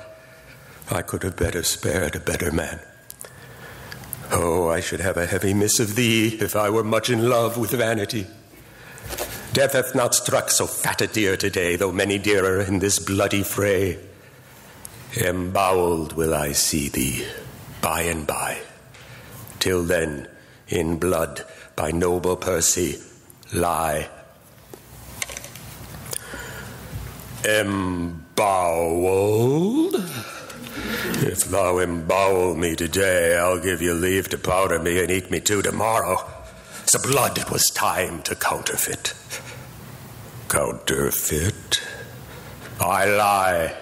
[SPEAKER 1] I could have better spared a better man. Oh, I should have a heavy miss of thee if I were much in love with vanity. Death hath not struck so fat a deer today, though many dearer in this bloody fray. Embowelled will I see thee by and by. Till then, in blood, by noble Percy, lie. Embowelled? If thou embowel me today, I'll give you leave to powder me and eat me too tomorrow. So blood it was time to counterfeit. Counterfeit? I lie.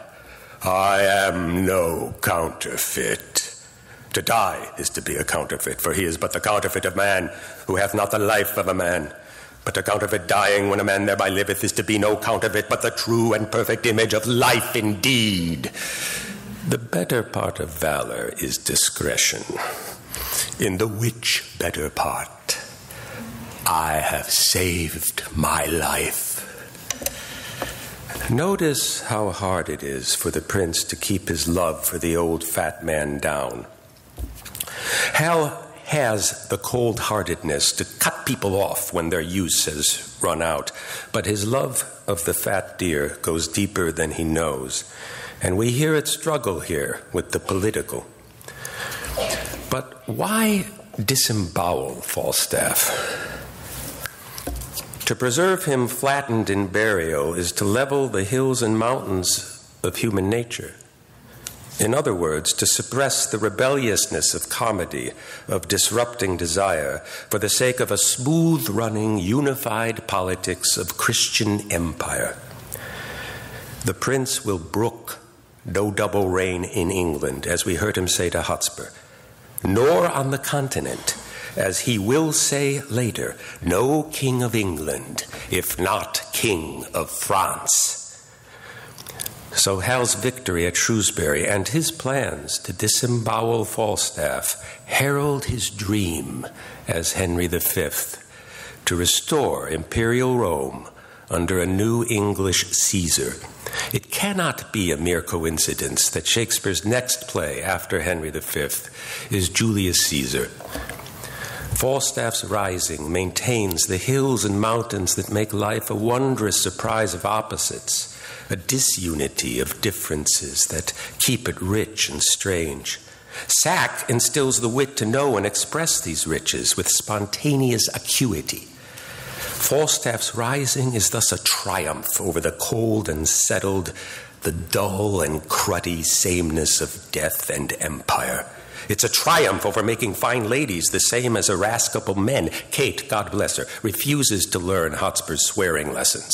[SPEAKER 1] I am no counterfeit. To die is to be a counterfeit, for he is but the counterfeit of man, who hath not the life of a man. But to counterfeit dying when a man thereby liveth is to be no counterfeit, but the true and perfect image of life indeed. The better part of valor is discretion. In the which better part, I have saved my life. Notice how hard it is for the prince to keep his love for the old fat man down. Hal has the cold heartedness to cut people off when their use has run out, but his love of the fat deer goes deeper than he knows, and we hear it struggle here with the political. But why disembowel Falstaff? To preserve him flattened in burial is to level the hills and mountains of human nature. In other words, to suppress the rebelliousness of comedy, of disrupting desire, for the sake of a smooth running, unified politics of Christian empire. The prince will brook no double reign in England, as we heard him say to Hotspur, nor on the continent, as he will say later, no king of England, if not king of France. So Hal's victory at Shrewsbury and his plans to disembowel Falstaff herald his dream as Henry V to restore imperial Rome under a new English Caesar. It cannot be a mere coincidence that Shakespeare's next play after Henry V is Julius Caesar. Falstaff's Rising maintains the hills and mountains that make life a wondrous surprise of opposites, a disunity of differences that keep it rich and strange. Sack instills the wit to know and express these riches with spontaneous acuity. Falstaff's rising is thus a triumph over the cold and settled, the dull and cruddy sameness of death and empire. It's a triumph over making fine ladies the same as irascible men. Kate, God bless her, refuses to learn Hotspur's swearing lessons.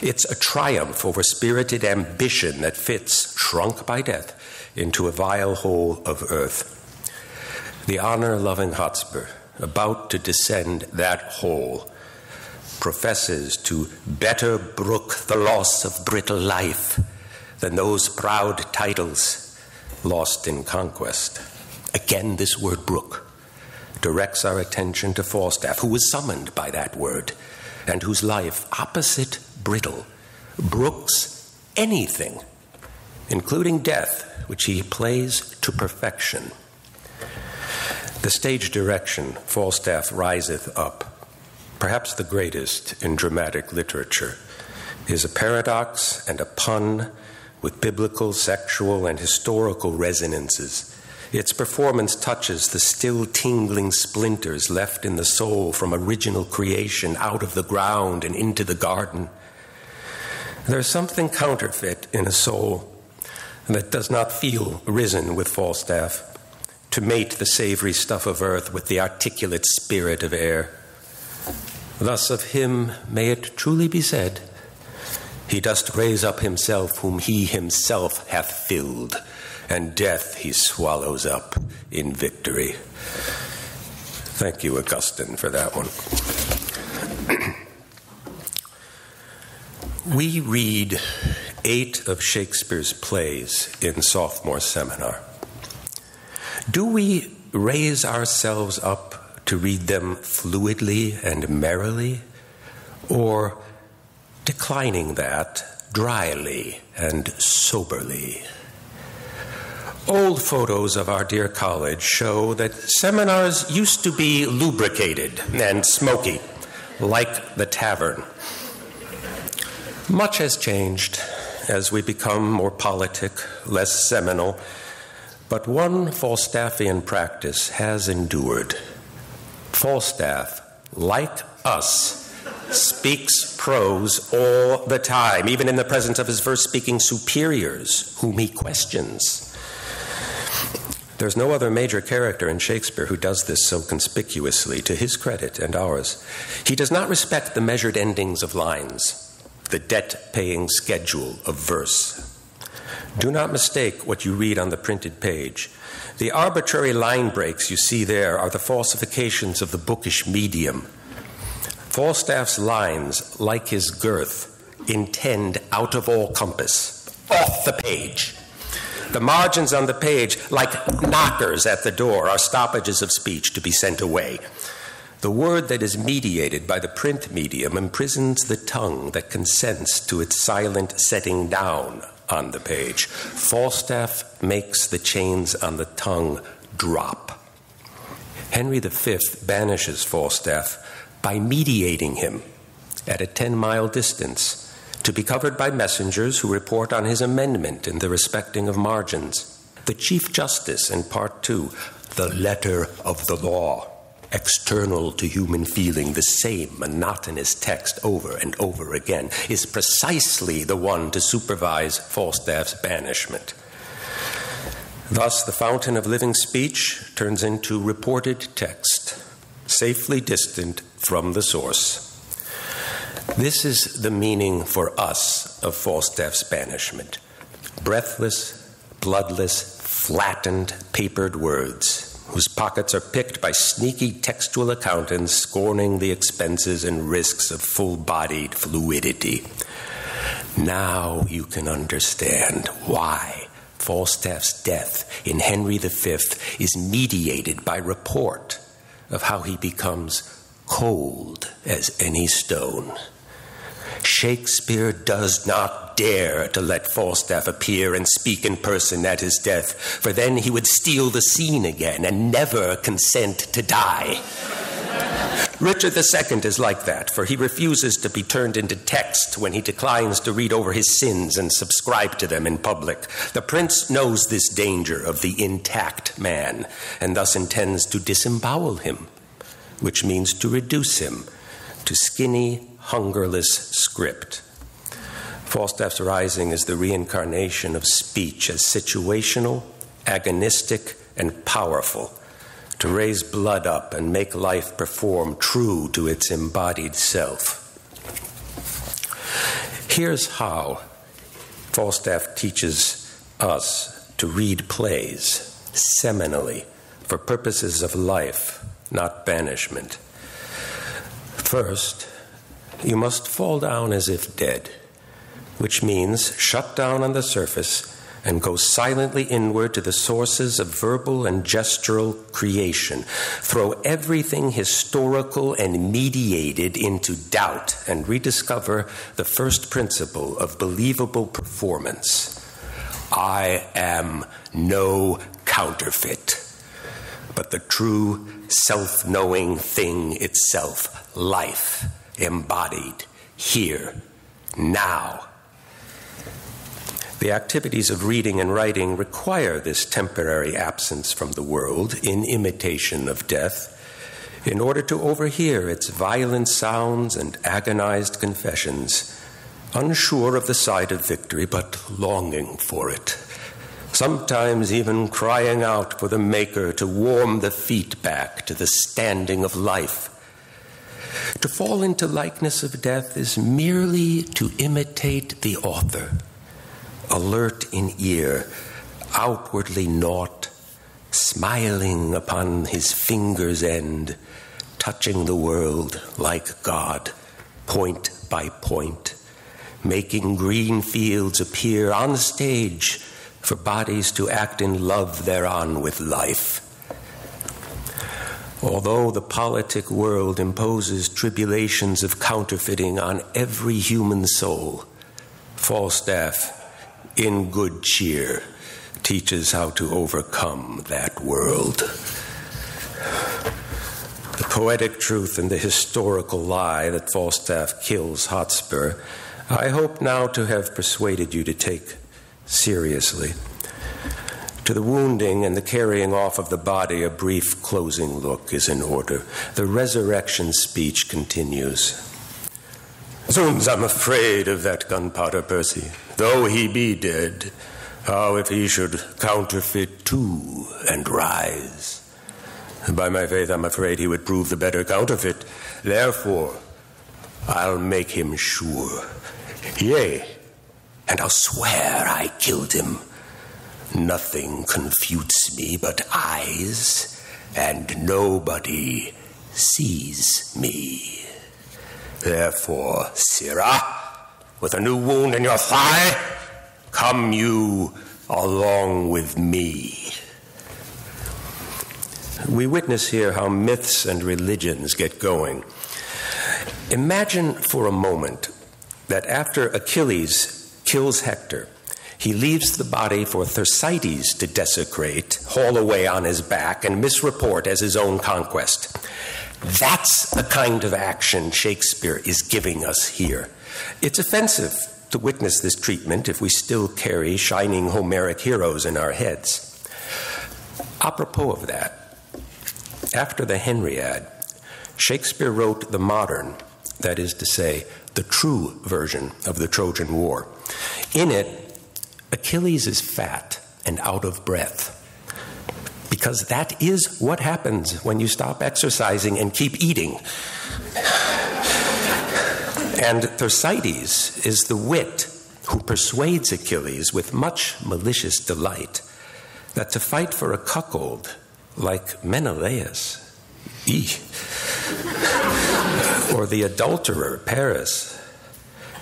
[SPEAKER 1] It's a triumph over spirited ambition that fits, shrunk by death, into a vile hole of earth. The honor loving Hotspur, about to descend that hole, professes to better brook the loss of brittle life than those proud titles lost in conquest. Again, this word brook directs our attention to Falstaff, who was summoned by that word, and whose life, opposite brittle, brooks anything, including death, which he plays to perfection. The stage direction, Falstaff riseth up, perhaps the greatest in dramatic literature, is a paradox and a pun with biblical, sexual, and historical resonances. Its performance touches the still tingling splinters left in the soul from original creation out of the ground and into the garden. There's something counterfeit in a soul that does not feel risen with Falstaff to mate the savory stuff of earth with the articulate spirit of air. Thus of him may it truly be said, He doth raise up himself whom he himself hath filled, and death he swallows up in victory. Thank you, Augustine, for that one. we read eight of Shakespeare's plays in sophomore seminar. Do we raise ourselves up to read them fluidly and merrily, or declining that dryly and soberly? Old photos of our dear college show that seminars used to be lubricated and smoky, like the tavern. Much has changed as we become more politic, less seminal, but one Falstaffian practice has endured. Falstaff, like us, speaks prose all the time, even in the presence of his verse speaking superiors, whom he questions. There's no other major character in Shakespeare who does this so conspicuously, to his credit and ours. He does not respect the measured endings of lines, the debt paying schedule of verse. Do not mistake what you read on the printed page. The arbitrary line breaks you see there are the falsifications of the bookish medium. Falstaff's lines, like his girth, intend out of all compass, off the page. The margins on the page, like knockers at the door, are stoppages of speech to be sent away. The word that is mediated by the print medium imprisons the tongue that consents to its silent setting down on the page. Falstaff makes the chains on the tongue drop. Henry V banishes Falstaff by mediating him at a 10 mile distance to be covered by messengers who report on his amendment in the respecting of margins. The Chief Justice in Part 2, the letter of the law, external to human feeling, the same monotonous text over and over again, is precisely the one to supervise Falstaff's banishment. Thus, the fountain of living speech turns into reported text, safely distant from the source. This is the meaning for us of Falstaff's banishment breathless, bloodless, flattened, papered words whose pockets are picked by sneaky textual accountants scorning the expenses and risks of full bodied fluidity. Now you can understand why Falstaff's death in Henry V is mediated by report of how he becomes cold as any stone. Shakespeare does not dare to let Falstaff appear and speak in person at his death, for then he would steal the scene again and never consent to die. Richard II is like that, for he refuses to be turned into text when he declines to read over his sins and subscribe to them in public. The prince knows this danger of the intact man and thus intends to disembowel him, which means to reduce him to skinny, hungerless script. Falstaff's Rising is the reincarnation of speech as situational, agonistic, and powerful to raise blood up and make life perform true to its embodied self. Here's how Falstaff teaches us to read plays seminally for purposes of life, not banishment. First, you must fall down as if dead, which means shut down on the surface and go silently inward to the sources of verbal and gestural creation. Throw everything historical and mediated into doubt and rediscover the first principle of believable performance. I am no counterfeit, but the true self knowing thing itself, life, embodied here, now. The activities of reading and writing require this temporary absence from the world in imitation of death in order to overhear its violent sounds and agonized confessions, unsure of the side of victory but longing for it. Sometimes even crying out for the Maker to warm the feet back to the standing of life. To fall into likeness of death is merely to imitate the author alert in ear, outwardly naught, smiling upon his finger's end, touching the world like God, point by point, making green fields appear on the stage for bodies to act in love thereon with life. Although the politic world imposes tribulations of counterfeiting on every human soul, Falstaff in good cheer teaches how to overcome that world. The poetic truth and the historical lie that Falstaff kills Hotspur, I hope now to have persuaded you to take seriously. To the wounding and the carrying off of the body, a brief closing look is in order. The resurrection speech continues. Zoons, I'm afraid of that gunpowder, Percy. Though he be dead, how if he should counterfeit too and rise? By my faith, I'm afraid he would prove the better counterfeit. Therefore, I'll make him sure. Yea, and I'll swear I killed him. Nothing confutes me but eyes, and nobody sees me. Therefore, Sirrah, with a new wound in your thigh, come you along with me. We witness here how myths and religions get going. Imagine for a moment that after Achilles kills Hector, he leaves the body for Thersites to desecrate, haul away on his back, and misreport as his own conquest. That's the kind of action Shakespeare is giving us here. It's offensive to witness this treatment if we still carry shining Homeric heroes in our heads. Apropos of that, after the Henriad, Shakespeare wrote the modern, that is to say, the true version of the Trojan War. In it, Achilles is fat and out of breath. Because that is what happens when you stop exercising and keep eating. And Thersites is the wit who persuades Achilles with much malicious delight that to fight for a cuckold like Menelaus, ee, or the adulterer Paris,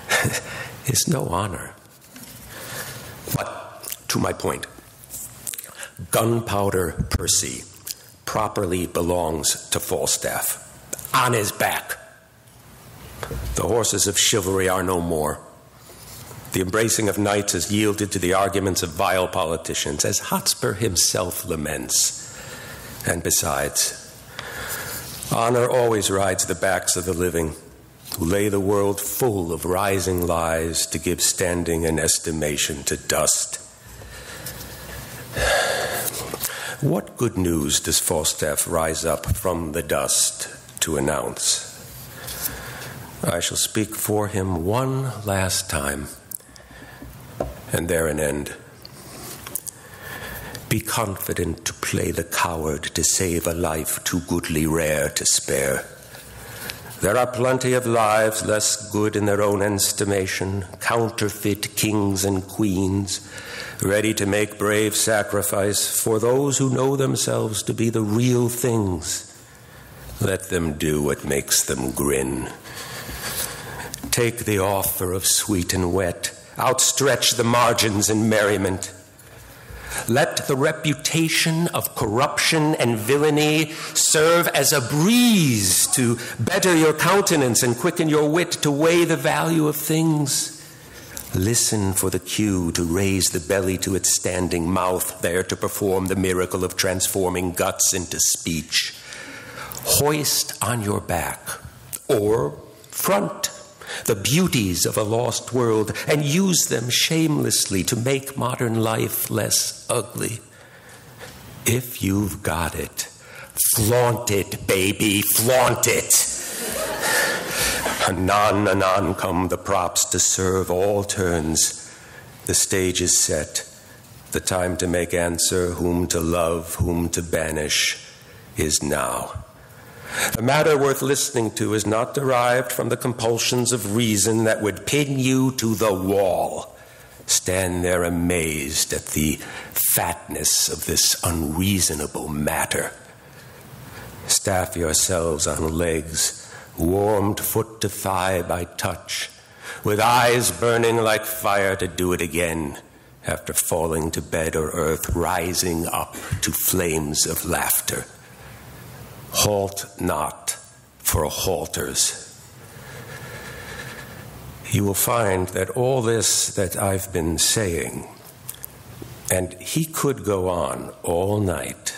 [SPEAKER 1] is no honor. But to my point, gunpowder Percy properly belongs to Falstaff. On his back. The horses of chivalry are no more. The embracing of knights has yielded to the arguments of vile politicians, as Hotspur himself laments. And besides, honor always rides the backs of the living, who lay the world full of rising lies to give standing and estimation to dust. What good news does Falstaff rise up from the dust to announce? I shall speak for him one last time, and there an end. Be confident to play the coward to save a life too goodly rare to spare. There are plenty of lives less good in their own estimation, counterfeit kings and queens, ready to make brave sacrifice for those who know themselves to be the real things. Let them do what makes them grin. Take the offer of sweet and wet, outstretch the margins in merriment. Let the reputation of corruption and villainy serve as a breeze to better your countenance and quicken your wit to weigh the value of things. Listen for the cue to raise the belly to its standing mouth, there to perform the miracle of transforming guts into speech. Hoist on your back or front the beauties of a lost world and use them shamelessly to make modern life less ugly. If you've got it, flaunt it, baby, flaunt it. Anon, anon come the props to serve all turns. The stage is set. The time to make answer, whom to love, whom to banish, is now. A matter worth listening to is not derived from the compulsions of reason that would pin you to the wall. Stand there amazed at the fatness of this unreasonable matter. Staff yourselves on legs, warmed foot to thigh by touch, with eyes burning like fire to do it again after falling to bed or earth, rising up to flames of laughter. Halt not for halters. You will find that all this that I've been saying, and he could go on all night,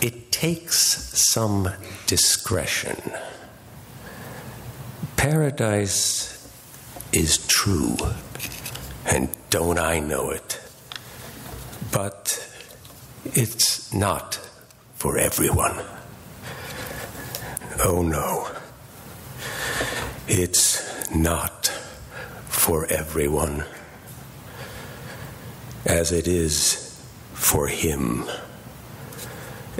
[SPEAKER 1] it takes some discretion. Paradise is true, and don't I know it? But it's not for everyone. Oh no, it's not for everyone, as it is for him.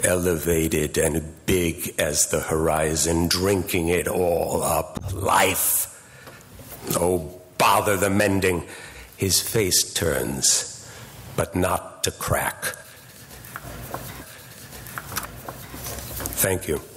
[SPEAKER 1] Elevated and big as the horizon, drinking it all up. Life. Oh, bother the mending. His face turns, but not to crack. Thank you.